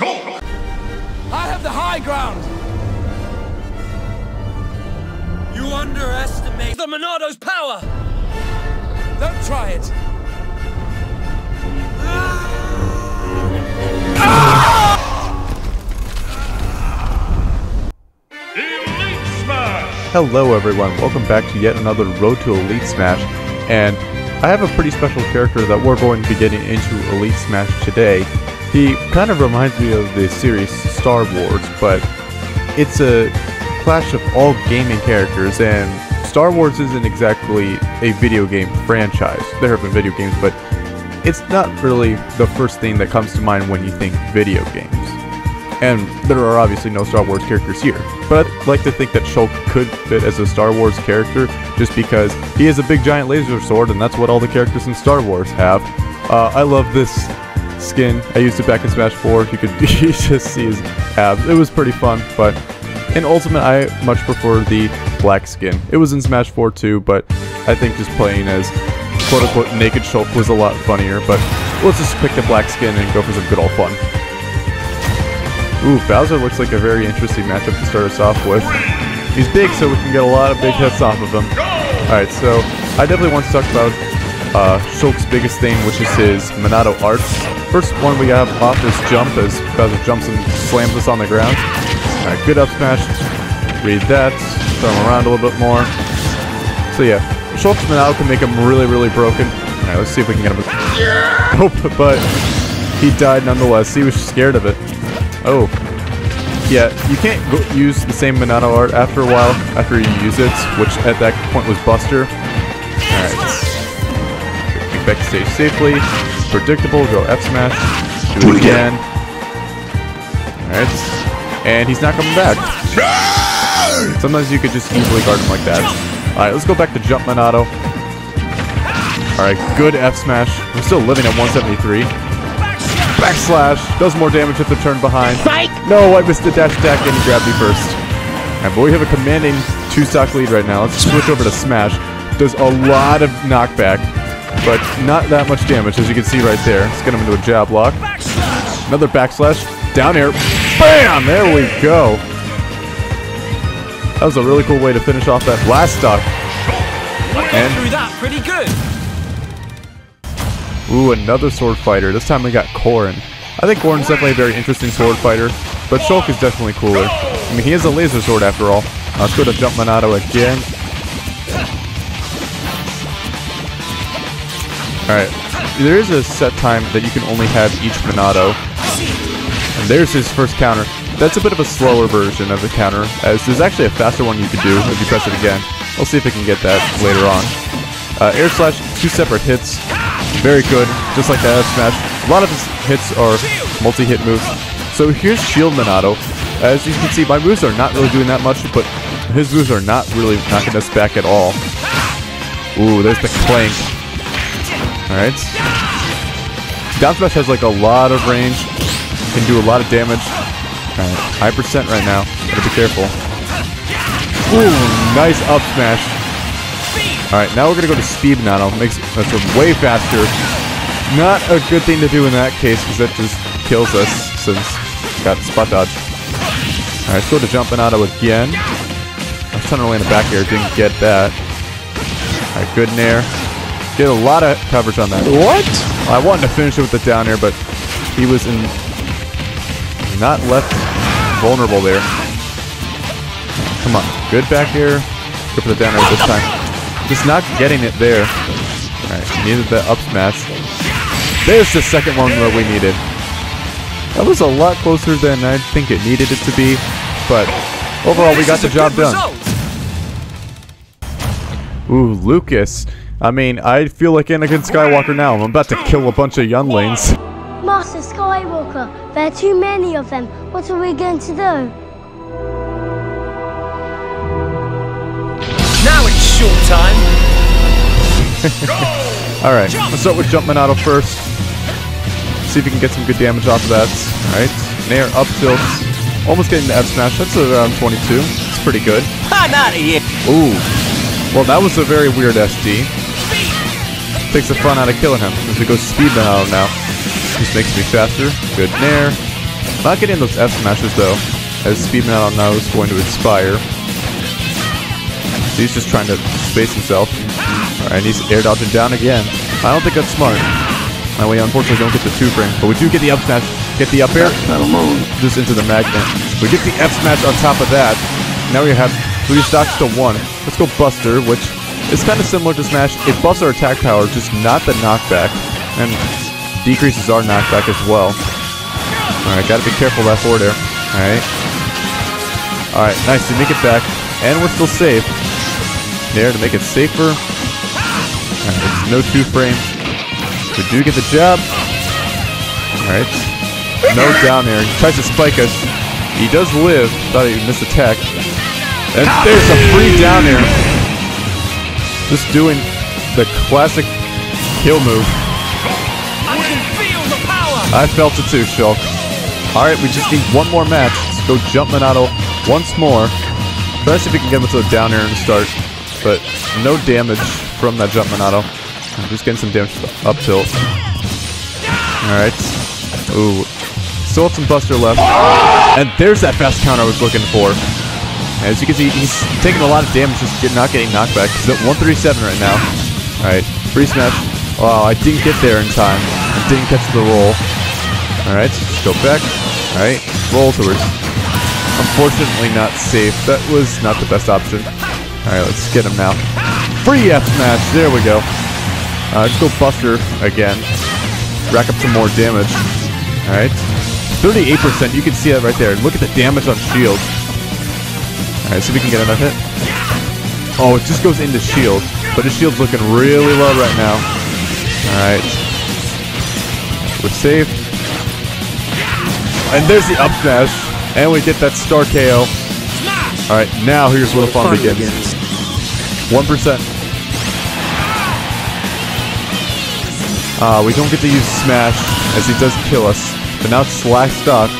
Shulk! I have the high ground! You underestimate the Monado's power! Don't try it! Elite Smash! Hello everyone, welcome back to yet another Road to Elite Smash, and I have a pretty special character that we're going to be getting into Elite Smash today. He kind of reminds me of the series Star Wars, but it's a clash of all gaming characters, and Star Wars isn't exactly a video game franchise. There have been video games, but it's not really the first thing that comes to mind when you think video games. And there are obviously no Star Wars characters here. But I'd like to think that Shulk could fit as a Star Wars character just because he has a big giant laser sword and that's what all the characters in Star Wars have. Uh, I love this skin. I used it back in Smash 4. You could just see his abs. It was pretty fun, but in Ultimate I much prefer the black skin. It was in Smash 4 too, but I think just playing as quote unquote naked Shulk was a lot funnier, but let's just pick the black skin and go for some good old fun. Ooh, Bowser looks like a very interesting matchup to start us off with. He's big, so we can get a lot of big hits off of him. Alright, so I definitely want to talk about uh, Shulk's biggest thing, which is his Monado arts. First one we have off is jump, as Bowser jumps and slams us on the ground. Alright, good up smash. Read that. Throw him around a little bit more. So yeah, Shulk's Monado can make him really, really broken. Alright, let's see if we can get him. Nope, but he died nonetheless. He was scared of it. Oh. Yeah, you can't use the same Monado art after a while, after you use it, which at that point was Buster. Alright. Get back to stage safely. Predictable, go F smash. Do it again. Alright. And he's not coming back. Sometimes you could just easily guard him like that. Alright, let's go back to jump Monado. Alright, good F smash. We're still living at 173. Backslash does more damage if they're turned behind. No, I missed the dash attack and he grabbed me first. Alright, but we have a commanding two stock lead right now. Let's switch over to Smash. Does a lot of knockback, but not that much damage as you can see right there. Let's get him into a jab lock. Another backslash. Down air. Bam! There we go. That was a really cool way to finish off that last stock. And- through that pretty good! Ooh, another sword fighter. This time we got Corrin. I think Corrin's definitely a very interesting sword fighter, but Shulk is definitely cooler. I mean, he has a laser sword after all. Uh, let's go to Jump Monado again. Alright, there is a set time that you can only have each Monado. And there's his first counter. That's a bit of a slower version of the counter, as there's actually a faster one you can do if you press it again. I'll see if I can get that later on. Uh, air slash, two separate hits. Very good, just like that smash. A lot of his hits are multi-hit moves. So here's Shield Monado. As you can see, my moves are not really doing that much, but his moves are not really knocking us back at all. Ooh, there's the clank. Alright. Down smash has like a lot of range. Can do a lot of damage. Alright, high percent right now. Gotta be careful. Ooh, nice up smash. Alright, now we're gonna go to speed Monado. Makes that's way faster. Not a good thing to do in that case, because that just kills us since got spot dodge. Alright, let's go to jump Monado again. I was trying to land a back air, didn't get that. Alright, good nair. Did a lot of coverage on that. What? I wanted to finish it with the down air, but he was in not left vulnerable there. Come on, good back air. Go for the down air this time. Just not getting it there. Alright, needed the up smash. There's the second one that we needed. That was a lot closer than I think it needed it to be, but overall we got the job done. Ooh, Lucas. I mean, I feel like Anakin Skywalker now. I'm about to kill a bunch of younglings. Master Skywalker, there are too many of them. What are we going to do? Now it's Shulk time! Alright, let's start with Jump Monado first. See if we can get some good damage off of that. Alright, Nair up tilts. Almost getting the F smash. That's around 22. It's pretty good. I'm out of here! Ooh. Well, that was a very weird SD. Takes the fun out of killing him. As we go speed Monado now. Just makes me faster. Good Nair. Not getting those F smashes though, as Speed now is going to expire. He's just trying to space himself. Alright, he's air dodging down again. I don't think that's smart. And we unfortunately don't get the two frame, but we do get the up smash. Get the up air, just into the magnet. We get the F smash on top of that. Now we have three stocks to one. Let's go Buster, which is kind of similar to Smash. It buffs our attack power, just not the knockback, and decreases our knockback as well. Alright, gotta be careful that forward air. Alright. Alright, nice to make it back. And we're still safe. There to make it safer. Alright, it's no two frame. We do get the job. Alright. No down air. He tries to spike us. He does live. Thought he missed attack. And there's a free down air. Just doing the classic kill move. I can feel the power. I felt it too, Shulk. Alright, we just need one more match. Let's go jump Monado once more. Try to see if we can get him to a down air and start. But no damage from that jump Monado. I'm just getting some damage to the up tilt. Alright. Ooh. Still have some Buster left. And there's that fast counter I was looking for. As you can see, he's taking a lot of damage just get, not getting knocked back. He's at 137 right now. Alright, free smash. Wow, I didn't get there in time. I didn't catch the roll. Alright, let's go back. Alright, roll towards. Unfortunately not safe. That was not the best option. Alright, let's get him now. Free F smash, there we go. Uh, let's go Buster again. Rack up some more damage. Alright. 38%, you can see that right there. Look at the damage on shield. Alright, see if we can get another hit. Oh, it just goes into shield. But his shield's looking really low right now. Alright. We're safe. And there's the up smash. And we get that star KO. Alright, now here's where the fun begins. 1%. Uh, we don't get to use Smash, as he does kill us. But now it's Slash Stock.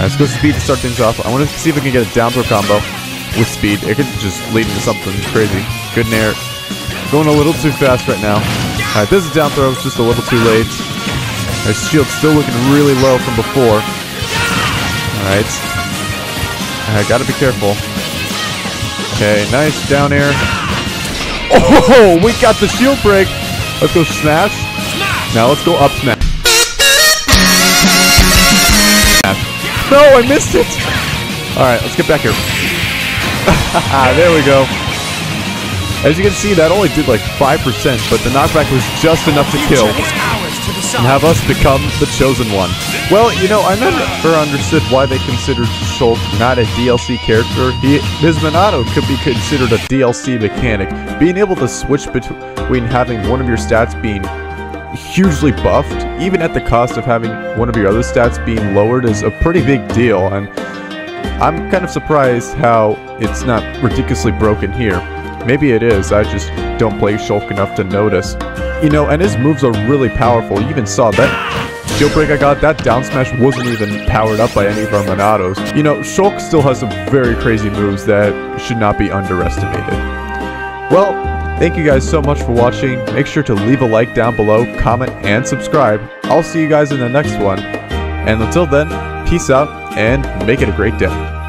Let's go Speed to start things off. I want to see if we can get a down throw combo with Speed. It could just lead into something crazy. Good nair. Going a little too fast right now. Alright, this is down throw, it's just a little too late. Our shield's still looking really low from before. Alright. I gotta be careful. Okay, nice down air. Oh, we got the shield break. Let's go smash. Now let's go up smash. No, I missed it. All right, let's get back here. Ah, there we go. As you can see, that only did like 5%, but the knockback was just enough to kill Future is ours to and have us become the chosen one. Well, you know, I never understood why they considered Shulk not a DLC character. He, his Monado could be considered a DLC mechanic. Being able to switch between having one of your stats being hugely buffed, even at the cost of having one of your other stats being lowered, is a pretty big deal. And I'm kind of surprised how it's not ridiculously broken here. Maybe it is, I just don't play Shulk enough to notice. You know, and his moves are really powerful. You even saw that shield break I got, that down smash wasn't even powered up by any of our Monados. You know, Shulk still has some very crazy moves that should not be underestimated. Well, thank you guys so much for watching. Make sure to leave a like down below, comment, and subscribe. I'll see you guys in the next one. And until then, peace out and make it a great day.